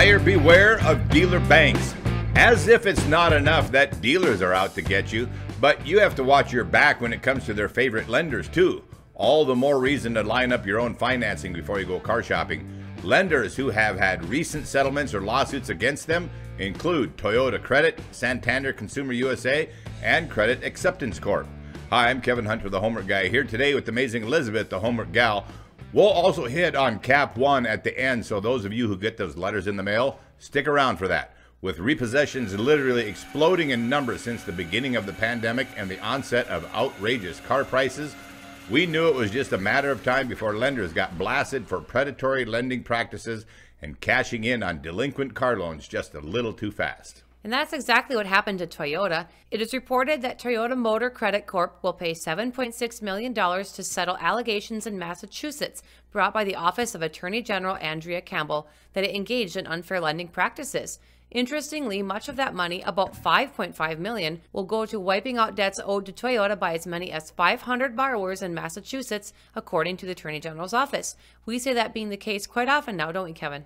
Buyer beware of dealer banks. As if it's not enough that dealers are out to get you, but you have to watch your back when it comes to their favorite lenders, too. All the more reason to line up your own financing before you go car shopping. Lenders who have had recent settlements or lawsuits against them include Toyota Credit, Santander Consumer USA, and Credit Acceptance Corp. Hi, I'm Kevin Hunter, the Homework Guy, here today with amazing Elizabeth, the Homework Gal. We'll also hit on Cap 1 at the end, so those of you who get those letters in the mail, stick around for that. With repossessions literally exploding in numbers since the beginning of the pandemic and the onset of outrageous car prices, we knew it was just a matter of time before lenders got blasted for predatory lending practices and cashing in on delinquent car loans just a little too fast. And that's exactly what happened to Toyota. It is reported that Toyota Motor Credit Corp will pay $7.6 million to settle allegations in Massachusetts brought by the Office of Attorney General Andrea Campbell that it engaged in unfair lending practices. Interestingly, much of that money, about 5.5 million, will go to wiping out debts owed to Toyota by as many as 500 borrowers in Massachusetts, according to the Attorney General's office. We say that being the case quite often now, don't we, Kevin?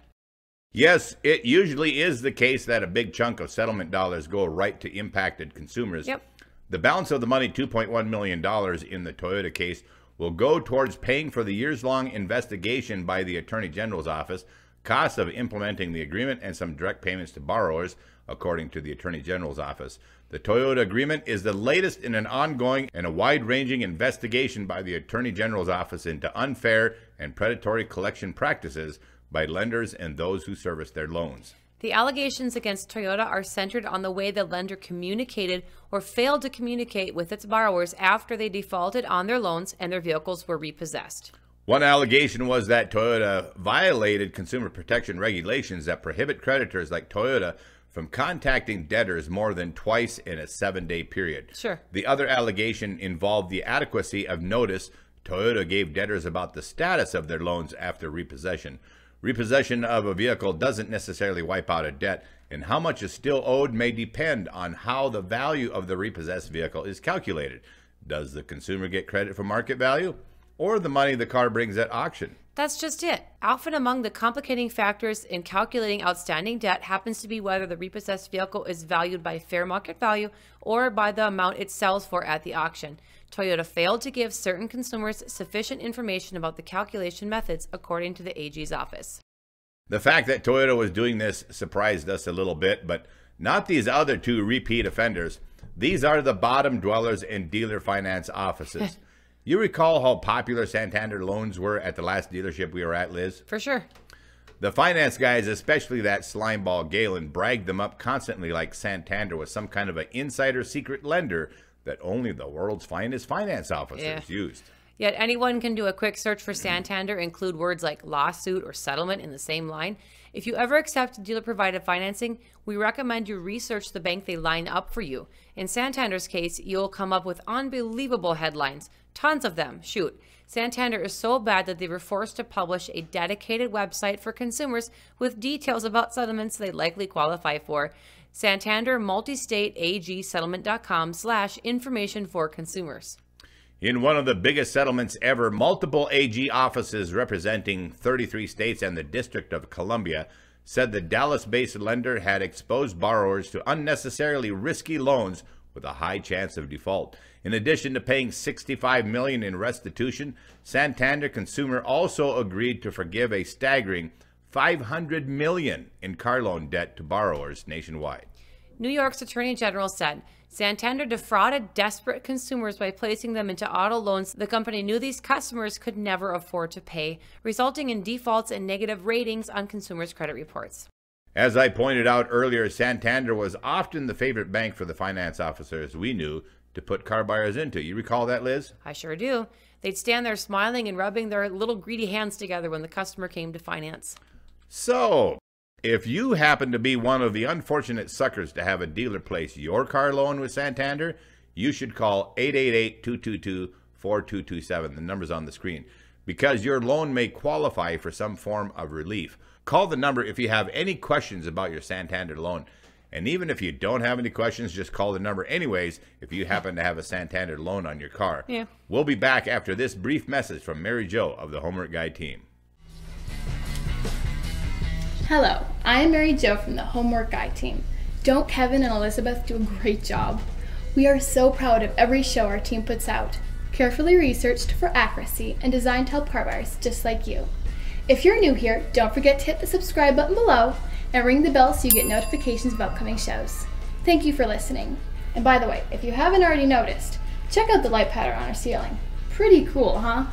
Yes, it usually is the case that a big chunk of settlement dollars go right to impacted consumers. Yep. The balance of the money, $2.1 million in the Toyota case, will go towards paying for the years long investigation by the Attorney General's office costs of implementing the agreement, and some direct payments to borrowers, according to the Attorney General's office. The Toyota agreement is the latest in an ongoing and a wide ranging investigation by the Attorney General's office into unfair and predatory collection practices by lenders and those who service their loans. The allegations against Toyota are centered on the way the lender communicated or failed to communicate with its borrowers after they defaulted on their loans and their vehicles were repossessed. One allegation was that Toyota violated consumer protection regulations that prohibit creditors like Toyota from contacting debtors more than twice in a seven day period. Sure. The other allegation involved the adequacy of notice Toyota gave debtors about the status of their loans after repossession. Repossession of a vehicle doesn't necessarily wipe out a debt, and how much is still owed may depend on how the value of the repossessed vehicle is calculated. Does the consumer get credit for market value? or the money the car brings at auction. That's just it. Often among the complicating factors in calculating outstanding debt happens to be whether the repossessed vehicle is valued by fair market value or by the amount it sells for at the auction. Toyota failed to give certain consumers sufficient information about the calculation methods, according to the AG's office. The fact that Toyota was doing this surprised us a little bit, but not these other two repeat offenders. These are the bottom dwellers in dealer finance offices. You recall how popular Santander loans were at the last dealership we were at, Liz? For sure. The finance guys, especially that slimeball Galen, bragged them up constantly like Santander was some kind of an insider secret lender that only the world's finest finance officers yeah. used. Yet anyone can do a quick search for Santander, include words like lawsuit or settlement in the same line. If you ever accept dealer provided financing, we recommend you research the bank they line up for you. In Santander's case, you'll come up with unbelievable headlines Tons of them. Shoot. Santander is so bad that they were forced to publish a dedicated website for consumers with details about settlements they likely qualify for. Santander Multistate AG Settlement.com slash information for consumers. In one of the biggest settlements ever, multiple AG offices representing 33 states and the District of Columbia said the Dallas based lender had exposed borrowers to unnecessarily risky loans with a high chance of default. In addition to paying 65 million in restitution, Santander Consumer also agreed to forgive a staggering 500 million in car loan debt to borrowers nationwide. New York's Attorney General said Santander defrauded desperate consumers by placing them into auto loans the company knew these customers could never afford to pay, resulting in defaults and negative ratings on consumers' credit reports. As I pointed out earlier, Santander was often the favorite bank for the finance officers we knew to put car buyers into. You recall that, Liz? I sure do. They'd stand there smiling and rubbing their little greedy hands together when the customer came to finance. So, if you happen to be one of the unfortunate suckers to have a dealer place your car loan with Santander, you should call 888 222 4227. The number's on the screen. Because your loan may qualify for some form of relief. Call the number if you have any questions about your Santander loan. And even if you don't have any questions, just call the number anyways if you happen to have a Santander loan on your car. Yeah. We'll be back after this brief message from Mary Jo of the Homework Guy team. Hello, I am Mary Jo from the Homework Guy team. Don't Kevin and Elizabeth do a great job? We are so proud of every show our team puts out, carefully researched for accuracy and designed to help car buyers just like you. If you're new here, don't forget to hit the subscribe button below and ring the bell so you get notifications of upcoming shows. Thank you for listening. And by the way, if you haven't already noticed, check out the light pattern on our ceiling. Pretty cool, huh?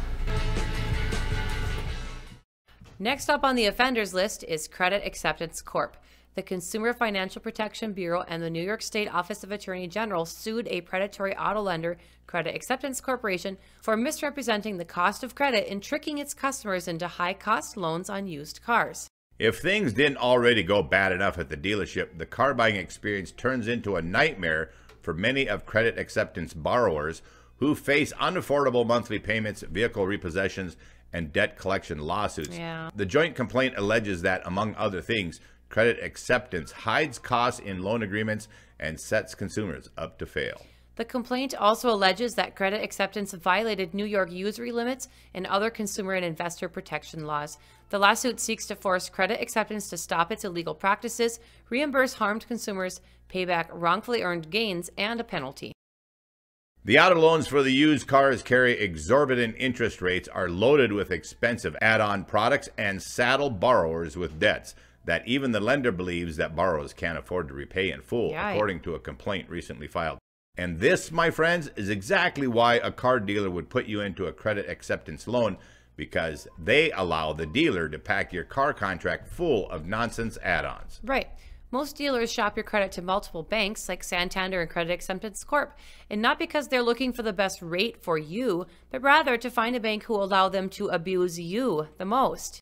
Next up on the offenders list is Credit Acceptance Corp. The Consumer Financial Protection Bureau and the New York State Office of Attorney General sued a predatory auto lender, Credit Acceptance Corporation, for misrepresenting the cost of credit and tricking its customers into high cost loans on used cars. If things didn't already go bad enough at the dealership, the car buying experience turns into a nightmare for many of credit acceptance borrowers who face unaffordable monthly payments, vehicle repossessions, and debt collection lawsuits. Yeah. The joint complaint alleges that, among other things, credit acceptance hides costs in loan agreements and sets consumers up to fail. The complaint also alleges that credit acceptance violated New York usury limits and other consumer and investor protection laws. The lawsuit seeks to force credit acceptance to stop its illegal practices, reimburse harmed consumers, pay back wrongfully earned gains, and a penalty. The auto loans for the used cars carry exorbitant interest rates, are loaded with expensive add on products, and saddle borrowers with debts that even the lender believes that borrowers can't afford to repay in full, Yeah, I- according to a complaint recently filed. And this, my friends, is exactly why a car dealer would put you into a credit acceptance loan because they allow the dealer to pack your car contract full of nonsense add ons. Right. Most dealers shop your credit to multiple banks like Santander and Credit Acceptance Corp. And not because they're looking for the best rate for you, but rather to find a bank who will allow them to abuse you the most.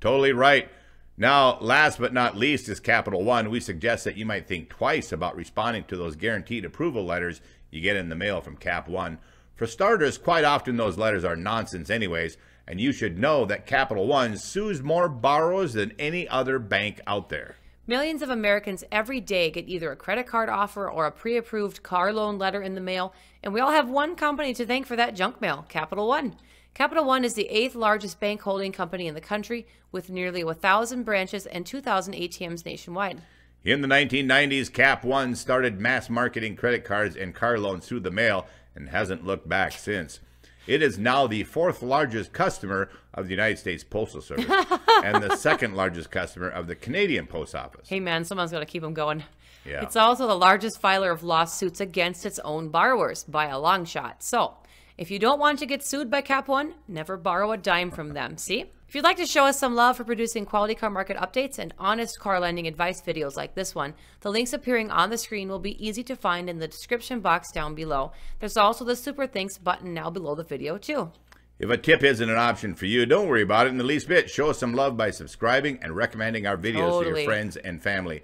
Totally right. Now, last but not least is Capital One. We suggest that you might think twice about responding to those guaranteed approval letters you get in the mail from Cap One. For starters, quite often those letters are nonsense, anyways, and you should know that Capital One sues more borrowers than any other bank out there. Millions of Americans every day get either a credit card offer or a pre approved car loan letter in the mail, and we all have one company to thank for that junk mail Capital One. Capital One is the eighth largest bank holding company in the country with nearly 1,000 branches and 2,000 ATMs nationwide. In the 1990s, Cap One started mass marketing credit cards and car loans through the mail and hasn't looked back since. It is now the fourth largest customer of the United States Postal Service and the second largest customer of the Canadian Post Office. Hey man, someone's got to keep them going. Yeah. It's also the largest filer of lawsuits against its own borrowers by a long shot. So, if you don't want to get sued by Cap One, never borrow a dime from them. See? If you'd like to show us some love for producing quality car market updates and honest car lending advice videos like this one, the links appearing on the screen will be easy to find in the description box down below. There's also the super thanks button now below the video, too. If a tip isn't an option for you, don't worry about it in the least bit. Show us some love by subscribing and recommending our videos to your friends and family.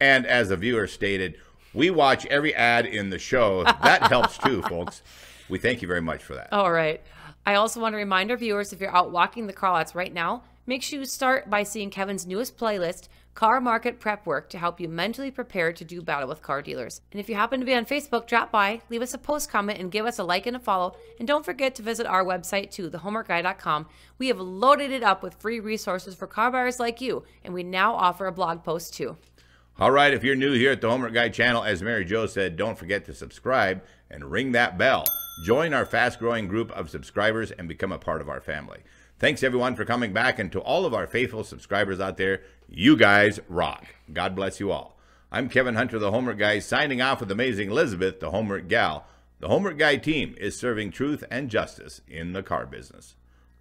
And as a viewer stated, we watch every ad in the show. That helps too, folks. We thank you very much for that. All right. I also want to remind our viewers if you're out walking the car lots right now, make sure you start by seeing Kevin's newest playlist, Car Market Prep Work, to help you mentally prepare to do battle with car dealers. And if you happen to be on Facebook, drop by, leave us a post comment, and give us a like and a follow. And don't forget to visit our website too, thehomeworkguy.com. We have loaded it up with free resources for car buyers like you, and we now offer a blog post too. All right, if you're new here at the Homework Guy channel, as Mary Jo said, don't forget to subscribe and ring that bell. Join our fast growing group of subscribers and become a part of our family. Thanks everyone for coming back, and to all of our faithful subscribers out there, you guys rock. God bless you all. I'm Kevin Hunter, the Homework Guy, signing off with amazing Elizabeth, the Homework Gal. The Homework Guy team is serving truth and justice in the car business.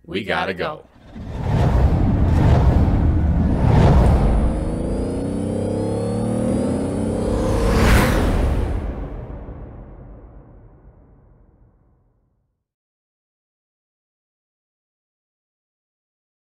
We gotta go.